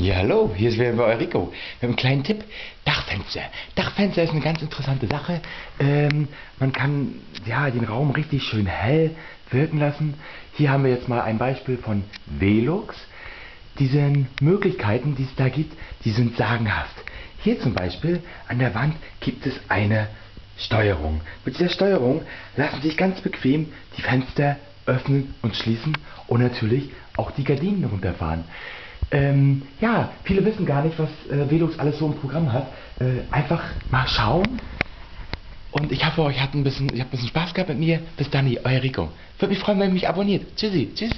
Ja, hallo, hier ist wieder bei Eurico mit einem kleinen Tipp. Dachfenster. Dachfenster ist eine ganz interessante Sache. Ähm, man kann ja den Raum richtig schön hell wirken lassen. Hier haben wir jetzt mal ein Beispiel von Velux. Diese Möglichkeiten, die es da gibt, die sind sagenhaft. Hier zum Beispiel an der Wand gibt es eine Steuerung. Mit dieser Steuerung lassen sich ganz bequem die Fenster öffnen und schließen und natürlich auch die Gardinen runterfahren. Ähm, ja, viele wissen gar nicht, was äh, Velux alles so im Programm hat. Äh, einfach mal schauen. Und ich hoffe, euch hat ein bisschen, ihr habt ein bisschen Spaß gehabt mit mir. Bis dann, euer Rico. Würde mich freuen, wenn ihr mich abonniert. Tschüssi, tschüss.